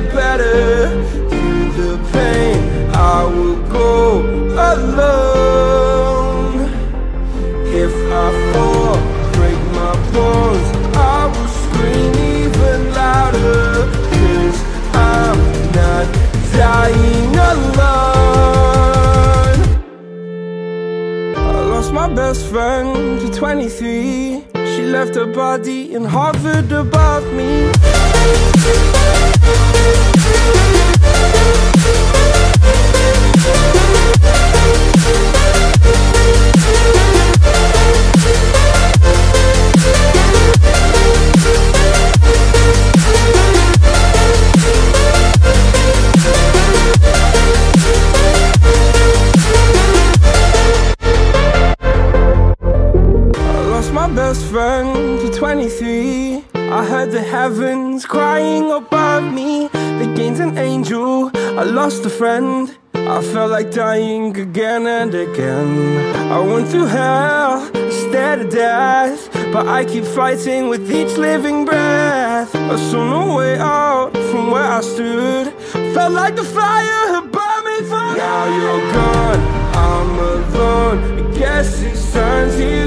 get better. Through the pain, I will go alone. If I fall, break my bones I will scream even louder. Cause I'm not dying alone. I lost my best friend to 23 She left her body in hovered above me best friend to 23 I heard the heavens crying above me. They gained an angel, I lost a friend. I felt like dying again and again. I went through hell, stared at death. But I keep fighting with each living breath. I saw no way out from where I stood. Felt like the fire had burned me through Now you're gone, I'm alone. I guess it's time to